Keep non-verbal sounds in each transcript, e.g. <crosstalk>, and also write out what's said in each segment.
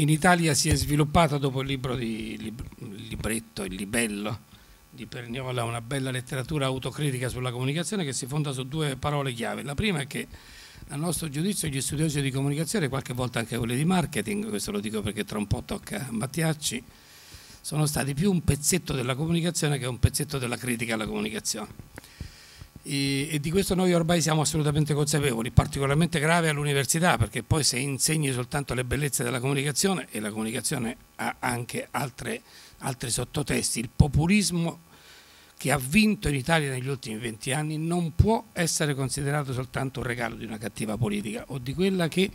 in Italia si è sviluppata dopo il libro di il libretto, il libello di Perniola, una bella letteratura autocritica sulla comunicazione che si fonda su due parole chiave. La prima è che a nostro giudizio gli studiosi di comunicazione, qualche volta anche quelli di marketing, questo lo dico perché tra un po' tocca a Mattiacci, sono stati più un pezzetto della comunicazione che un pezzetto della critica alla comunicazione e, e, di questo noi ormai siamo assolutamente consapevoli, particolarmente grave all'università perché poi se insegni soltanto le bellezze della comunicazione e la comunicazione ha anche altre, altri sottotesti, il populismo che ha vinto in Italia negli ultimi venti anni non può essere considerato soltanto un regalo di una cattiva politica o di quella che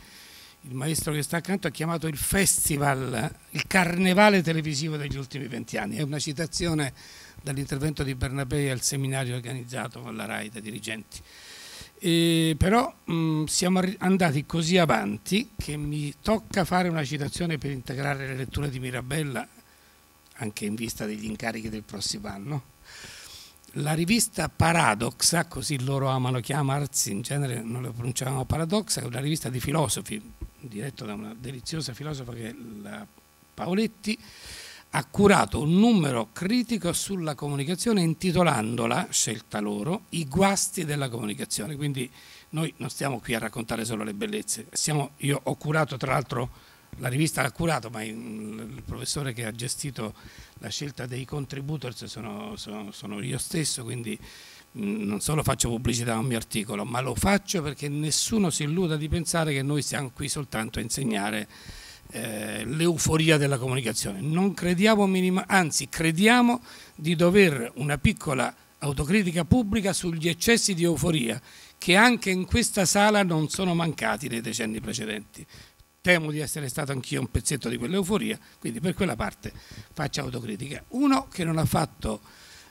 il maestro che sta accanto ha chiamato il festival, il carnevale televisivo degli ultimi venti anni. È una citazione dall'intervento di Bernabei al seminario organizzato con la RAI dai dirigenti. E però mh, siamo andati così avanti che mi tocca fare una citazione per integrare le letture di Mirabella anche in vista degli incarichi del prossimo anno. La rivista Paradoxa, così loro amano chiamarsi, in genere non lo pronunciavamo Paradoxa, è una rivista di filosofi, diretta da una deliziosa filosofa che è la Paoletti, ha curato un numero critico sulla comunicazione intitolandola, scelta loro, I guasti della comunicazione. Quindi noi non stiamo qui a raccontare solo le bellezze. Siamo, io ho curato, tra l'altro la rivista l'ha curato, ma il professore che ha gestito la scelta dei contributors sono, sono, sono io stesso, quindi non solo faccio pubblicità a un mio articolo, ma lo faccio perché nessuno si illuda di pensare che noi siamo qui soltanto a insegnare eh, l'euforia della comunicazione. Non crediamo minima, anzi crediamo di dover una piccola autocritica pubblica sugli eccessi di euforia che anche in questa sala non sono mancati nei decenni precedenti. Temo di essere stato anch'io un pezzetto di quell'euforia, quindi per quella parte faccio autocritica. Uno che non ha fatto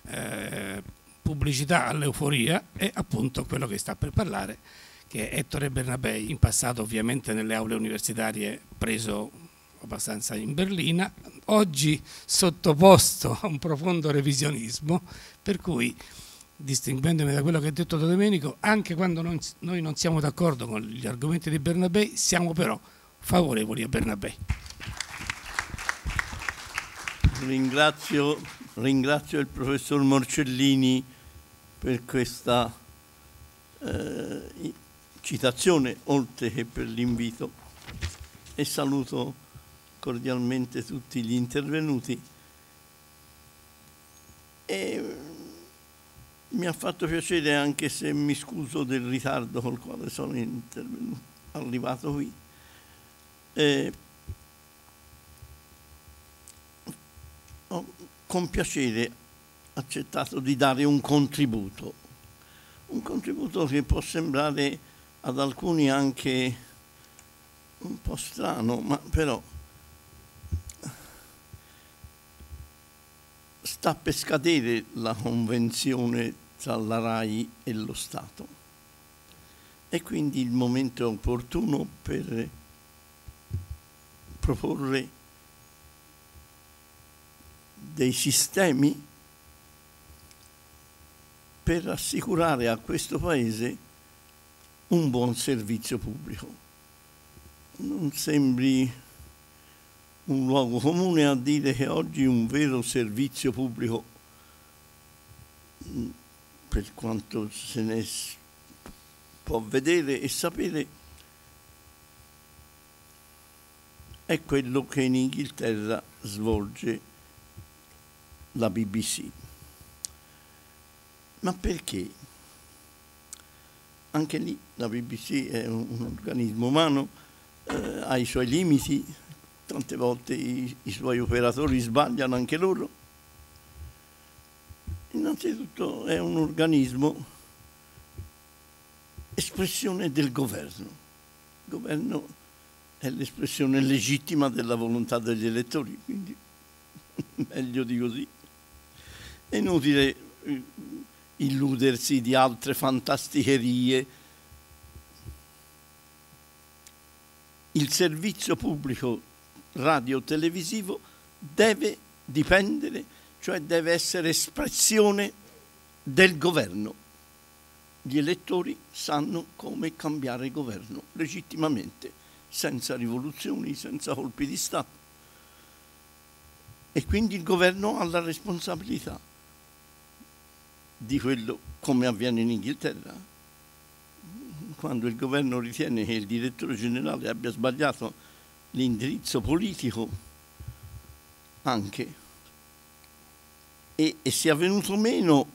eh, pubblicità all'euforia è appunto quello che sta per parlare, che è Ettore Bernabei, in passato ovviamente nelle aule universitarie preso abbastanza in berlina, oggi sottoposto a un profondo revisionismo, per cui distinguendomi da quello che ha detto Domenico, anche quando non, noi non siamo d'accordo con gli argomenti di Bernabei, siamo però favorevoli a Bernabei. Ringrazio, ringrazio il professor Morcellini per questa eh, citazione oltre che per l'invito e saluto cordialmente tutti gli intervenuti e mi ha fatto piacere anche se mi scuso del ritardo col quale sono arrivato qui. Eh, con piacere accettato di dare un contributo, un contributo che può sembrare ad alcuni anche un po' strano, ma però sta per scadere la convenzione tra la RAI e lo Stato. E quindi il momento è opportuno per proporre dei sistemi per assicurare a questo Paese un buon servizio pubblico. Non sembri un luogo comune a dire che oggi un vero servizio pubblico, per quanto se ne può vedere e sapere, è quello che in Inghilterra svolge la BBC. Ma perché? anche lì la BBC è un, un organismo umano, eh, ha i suoi limiti, tante volte i, i suoi operatori sbagliano anche loro. Innanzitutto è un organismo espressione del governo. Il governo è l'espressione legittima della volontà degli elettori, quindi <laughs> meglio di così. È inutile eh, illudersi di altre fantasticherie. Il servizio pubblico radio-televisivo deve dipendere, cioè deve essere espressione del governo. Gli elettori sanno come cambiare governo legittimamente, senza rivoluzioni, senza colpi di Stato. E quindi il governo ha la responsabilità di quello come avviene in Inghilterra. Quando il governo ritiene che il direttore generale abbia sbagliato l'indirizzo politico, anche, e, e sia venuto meno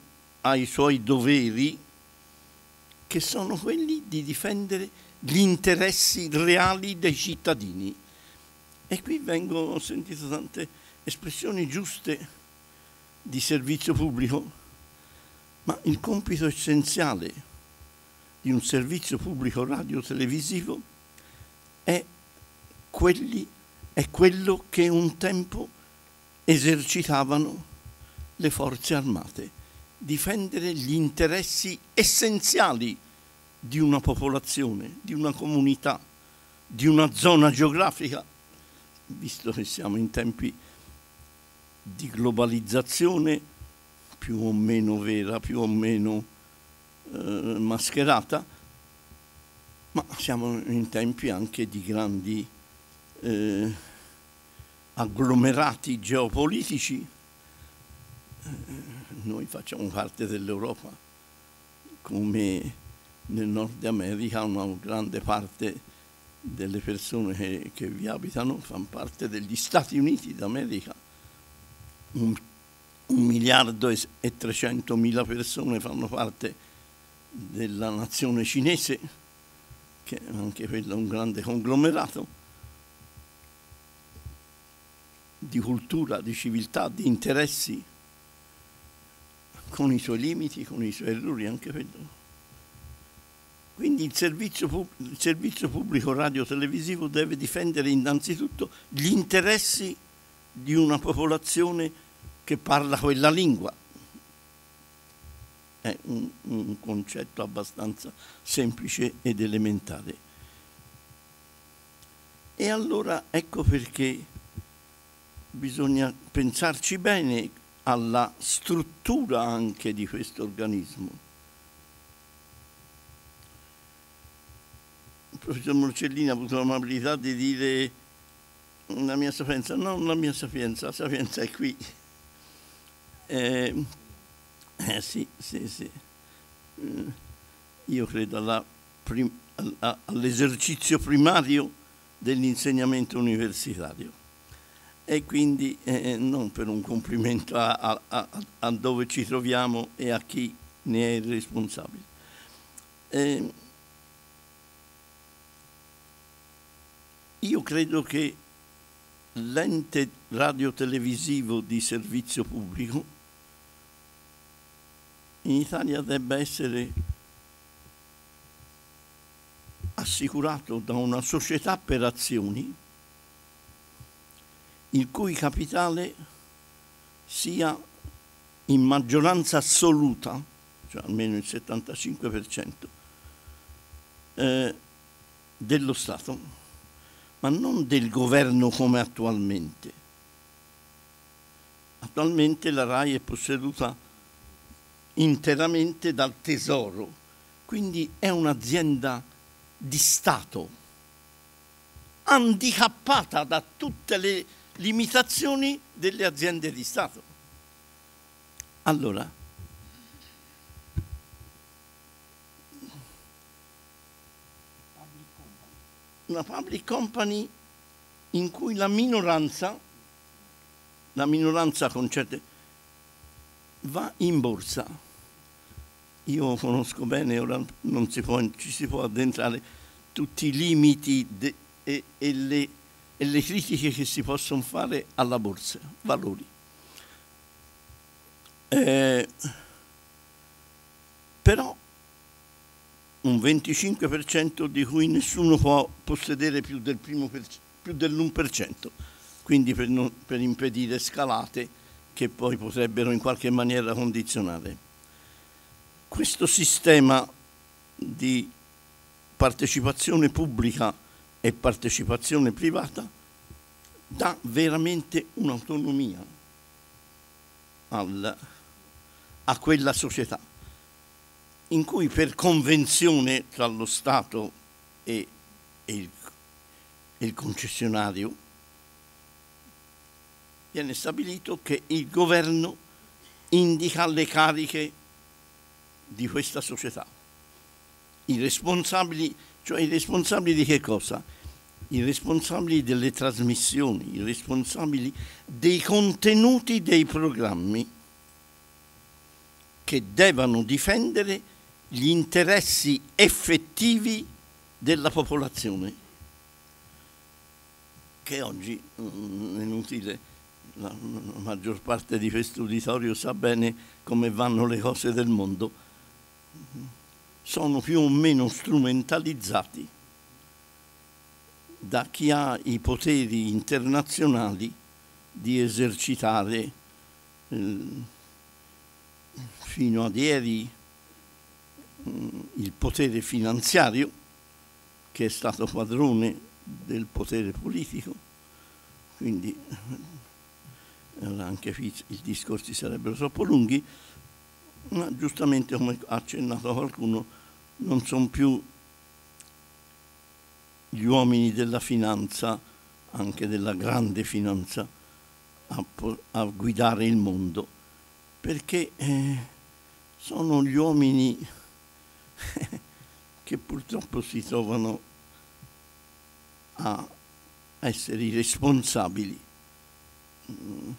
ai suoi doveri, che sono quelli di difendere gli interessi reali dei cittadini. E qui vengono, ho sentito tante espressioni giuste di servizio pubblico, ma il compito essenziale di un servizio pubblico radio-televisivo è, è quello che un tempo esercitavano le forze armate, difendere gli interessi essenziali di una popolazione, di una comunità, di una zona geografica, visto che siamo in tempi di globalizzazione più o meno vera, più o meno eh, mascherata, ma siamo in tempi anche di grandi eh, agglomerati geopolitici. Eh, noi facciamo parte dell'Europa, come nel Nord America una grande parte delle persone che, che vi abitano fanno parte degli Stati Uniti d'America un, un miliardo e trecentomila persone fanno parte della nazione cinese, che anche quello è un grande conglomerato di cultura, di civiltà, di interessi, con i suoi limiti, con i suoi errori, anche quello. Quindi il servizio, il servizio pubblico radio-televisivo deve difendere innanzitutto gli interessi di una popolazione che parla quella lingua. È un, un concetto abbastanza semplice ed elementare. E allora ecco perché bisogna pensarci bene alla struttura anche di questo organismo. Il professor Morcellini ha avuto l'amabilità di dire la mia sapienza, non la mia sapienza, la sapienza è qui. Eh, eh sì, sì, sì. Eh, io credo prim, all'esercizio primario dell'insegnamento universitario e quindi eh, non per un complimento a, a, a, dove ci troviamo e a chi ne è il responsabile. Eh, io credo che l'ente radiotelevisivo di servizio pubblico in Italia debba essere assicurato da una società per azioni il cui capitale sia in maggioranza assoluta, cioè almeno il 75%, eh, dello Stato ma non del governo come attualmente. Attualmente la RAI è posseduta interamente dal tesoro, quindi è un'azienda di Stato, handicappata da tutte le limitazioni delle aziende di Stato. Allora, una public company in cui la minoranza, la minoranza con certe, va in borsa. Io conosco bene, ora non si può, ci si può addentrare tutti i limiti de, e, e, le, e le critiche che si possono fare alla borsa, valori. Eh, però un 25% di cui nessuno può possedere più, del più dell'1%, quindi per, non, per impedire scalate che poi potrebbero in qualche maniera condizionare. Questo sistema di partecipazione pubblica e partecipazione privata dà veramente un'autonomia a quella società in cui per convenzione tra lo Stato e, il, e il concessionario, viene stabilito che il governo indica le cariche di questa società. I responsabili, cioè i responsabili di che cosa? I responsabili delle trasmissioni, i responsabili dei contenuti dei programmi che devono difendere gli interessi effettivi della popolazione che oggi mm, è inutile la maggior parte di questo uditorio sa bene come vanno le cose del mondo sono più o meno strumentalizzati da chi ha i poteri internazionali di esercitare eh, fino ad ieri mm, il potere finanziario che è stato padrone del potere politico, quindi anche i discorsi sarebbero troppo lunghi, ma giustamente come ha accennato qualcuno, non sono più gli uomini della finanza, anche della grande finanza, a, a guidare il mondo, perché eh, sono gli uomini <laughs> che purtroppo si trovano a essere i responsabili. Mm.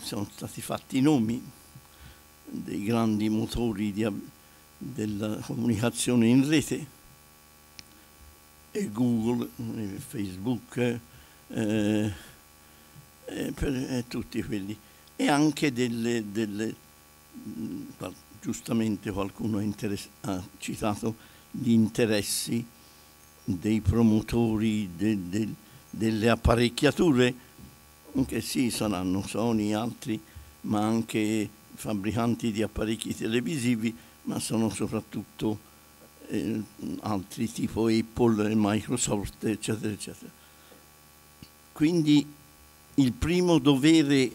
Sono stati fatti nomi dei grandi motori di, della comunicazione in rete. E Google, e Facebook eh, e, per, e tutti quelli. E anche delle, delle mm, giustamente qualcuno ha, citato gli interessi dei promotori de, de, delle apparecchiature, che sì, saranno Sony, altri, ma anche fabbricanti di apparecchi televisivi, ma sono soprattutto eh, altri tipo Apple, Microsoft, eccetera, eccetera. Quindi il primo dovere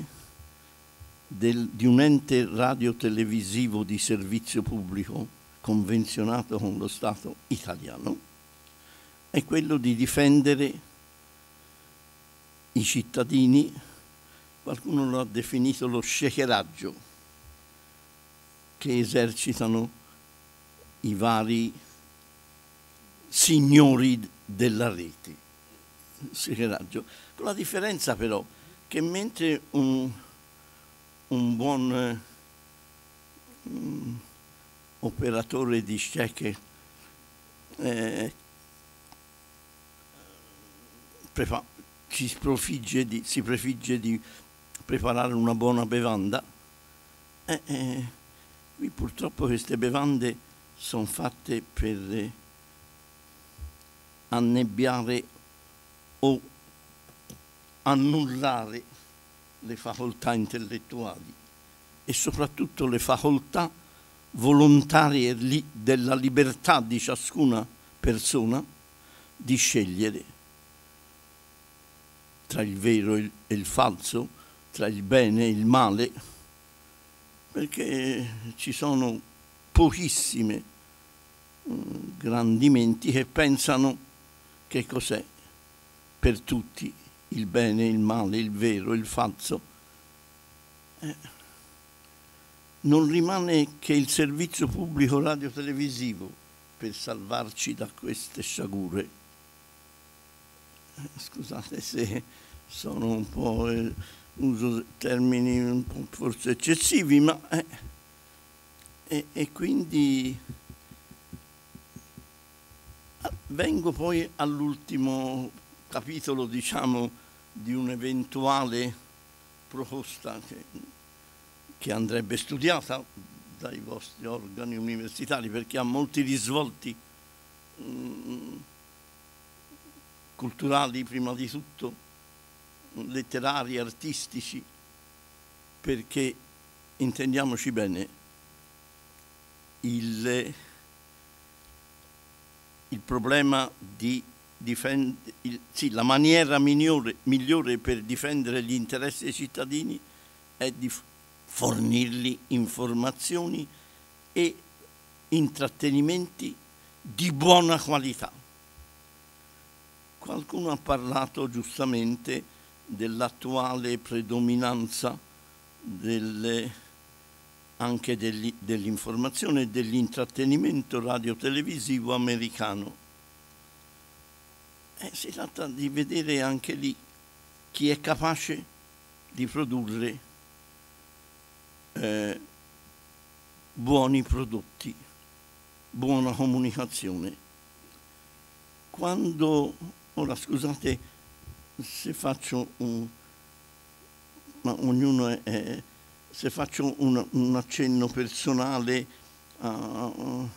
del, di un ente radiotelevisivo di servizio pubblico convenzionato con lo Stato italiano è quello di difendere i cittadini, qualcuno lo ha definito lo shakeraggio, che esercitano i vari signori della rete. Con la differenza però che mentre un, un buon um, operatore di shaker eh, prefigge di, si prefigge di preparare una buona bevanda, eh, eh, qui purtroppo queste bevande sono fatte per eh, annebbiare o annullare le facoltà intellettuali e soprattutto le facoltà volontarie della libertà di ciascuna persona di scegliere tra il vero e il falso, tra il bene e il male, perché ci sono pochissime mm, grandi menti che pensano che cos'è per tutti il bene, il male, il vero, il falso. Eh, non rimane che il servizio pubblico radiotelevisivo per salvarci da queste sciagure scusate se sono un po', eh, uso termini un po' forse eccessivi, ma eh, e, e quindi vengo poi all'ultimo capitolo, diciamo, di un'eventuale proposta che, che andrebbe studiata dai vostri organi universitari perché ha molti risvolti mh, mm, culturali prima di tutto, letterari, artistici, perché intendiamoci bene, il, il problema di difendere, sì, la maniera migliore, migliore per difendere gli interessi dei cittadini è di fornirgli informazioni e intrattenimenti di buona qualità. Qualcuno ha parlato giustamente dell'attuale predominanza delle, anche dell'informazione e dell'intrattenimento radiotelevisivo americano. Eh, si tratta di vedere anche lì chi è capace di produrre eh, buoni prodotti, buona comunicazione. Quando, ora scusate se faccio un, ma ognuno è, è se faccio un, un accenno personale a, a,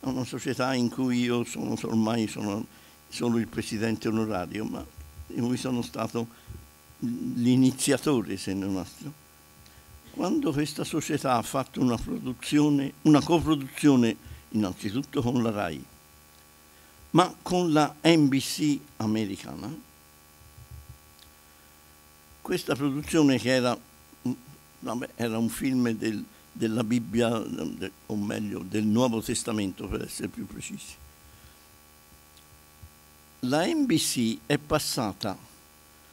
una società in cui io sono ormai sono solo il presidente onorario, ma cui sono stato l'iniziatore se non altro. Quando questa società ha fatto una produzione, una coproduzione innanzitutto con la RAI, ma con la NBC americana, questa produzione che era, vabbè, era un film del, della Bibbia, o meglio del Nuovo Testamento per essere più precisi, la NBC è passata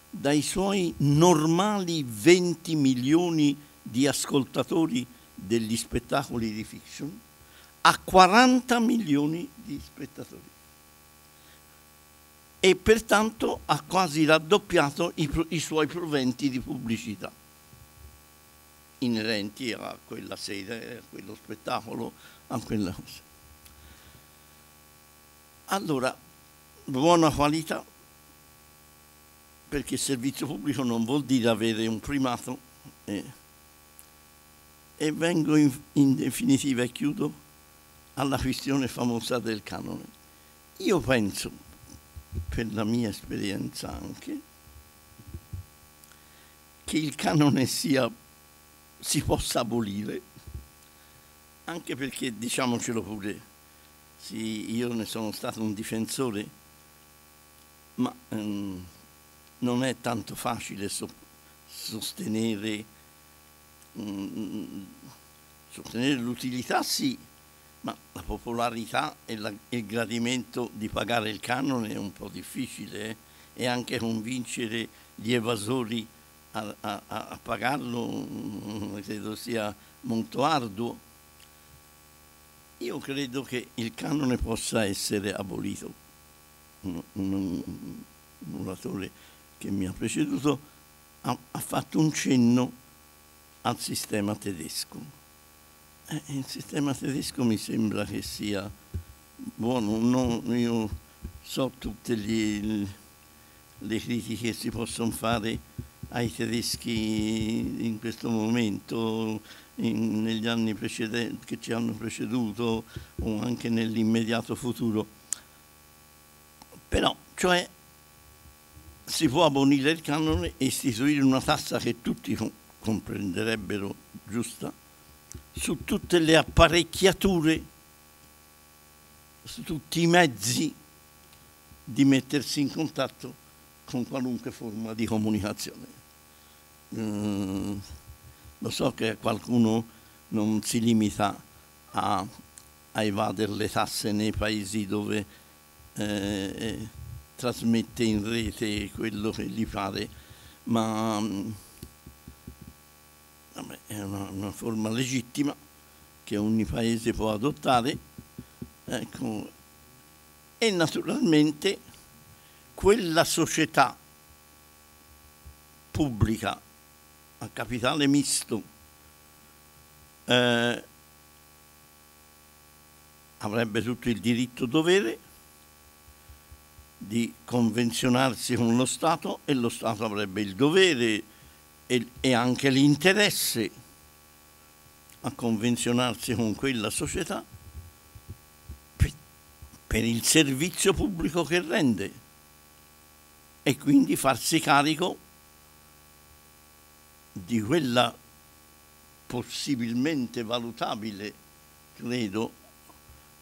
dai suoi normali 20 milioni di ascoltatori degli spettacoli di fiction a 40 milioni di spettatori e pertanto ha quasi raddoppiato i, i suoi proventi di pubblicità inerenti a quella serie, a quello spettacolo, a quella cosa. Allora, buona qualità, perché servizio pubblico non vuol dire avere un primato. Eh. E vengo in, in definitiva e chiudo alla questione famosa del canone. Io penso, per la mia esperienza anche, che il canone sia, si possa abolire, anche perché, diciamocelo pure, sì, io ne sono stato un difensore ma ehm, non è tanto facile so- sostenere, mm, sostenere l'utilità, sì, ma la popolarità e, la, il gradimento di pagare il canone è un po' difficile eh? e anche convincere gli evasori a, a, a pagarlo mm, credo sia molto arduo. Io credo che il canone possa essere abolito un, un, un oratore che mi ha preceduto, ha, ha, fatto un cenno al sistema tedesco. Eh, il sistema tedesco mi sembra che sia buono, non, io so tutte gli, le critiche che si possono fare ai tedeschi in questo momento, in, negli anni che ci hanno preceduto o anche nell'immediato futuro. Però, cioè, si può abolire il canone e istituire una tassa che tutti comprenderebbero giusta su tutte le apparecchiature, su tutti i mezzi di mettersi in contatto con qualunque forma di comunicazione. Mm, lo so che qualcuno non si limita a, a evadere le tasse nei paesi dove eh, trasmette in rete quello che gli pare, ma mm, vabbè, è una, una, forma legittima che ogni paese può adottare. Ecco. E naturalmente quella società pubblica a capitale misto eh, avrebbe tutto il diritto dovere di convenzionarsi con lo Stato e lo Stato avrebbe il dovere e, e anche l'interesse a convenzionarsi con quella società per, per il servizio pubblico che rende e quindi farsi carico di quella possibilmente valutabile, credo,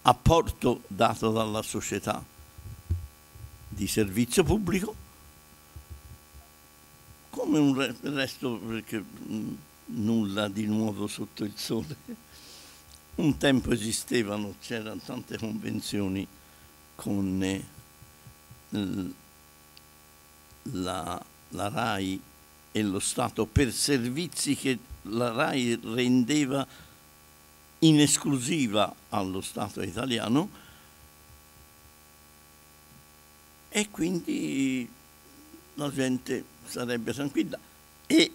apporto dato dalla società di servizio pubblico, come un resto perché nulla di nuovo sotto il sole. Un tempo esistevano, c'erano tante convenzioni con eh, la, la RAI e lo Stato per servizi che la RAI rendeva in esclusiva allo Stato italiano e quindi la gente sarebbe tranquilla. E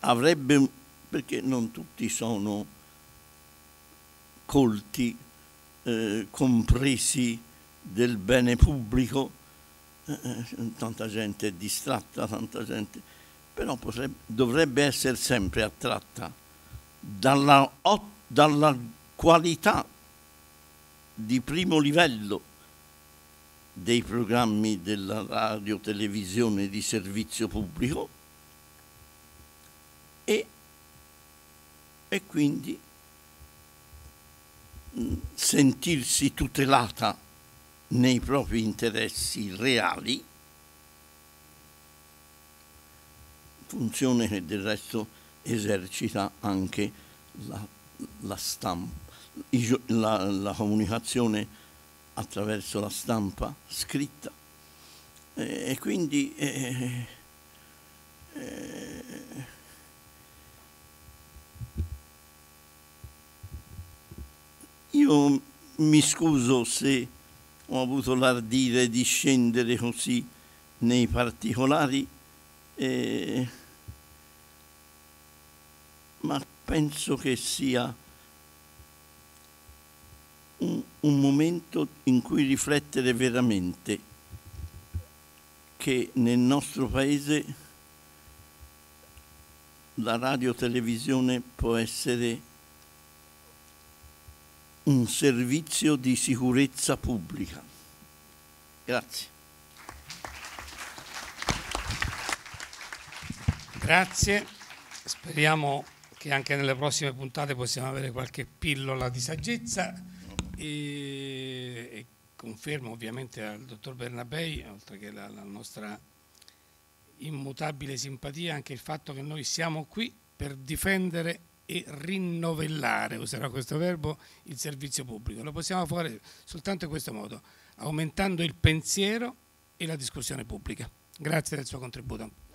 avrebbe, perché non tutti sono colti, eh, compresi del bene pubblico, eh, eh, tanta gente è distratta, tanta gente, però potrebbe, dovrebbe essere sempre attratta dalla, dalla qualità di primo livello dei programmi della radio televisione di servizio pubblico e, e quindi mh, sentirsi tutelata nei propri interessi reali, funzione che del resto esercita anche la, la stampa, la, la comunicazione attraverso la stampa scritta. Eh, e quindi eh, eh, io mi scuso se ho avuto l'ardire di scendere così nei particolari eh, ma penso che sia un, momento in cui riflettere veramente che nel nostro paese la radio-televisione può essere un servizio di sicurezza pubblica. Grazie. Grazie, speriamo che anche nelle prossime puntate possiamo avere qualche pillola di saggezza e, e confermo ovviamente al dottor Bernabei, oltre che la, la nostra immutabile simpatia, anche il fatto che noi siamo qui per difendere e rinnovellare, userò questo verbo, il servizio pubblico. Lo possiamo fare soltanto in questo modo, aumentando il pensiero e la discussione pubblica. Grazie del suo contributo.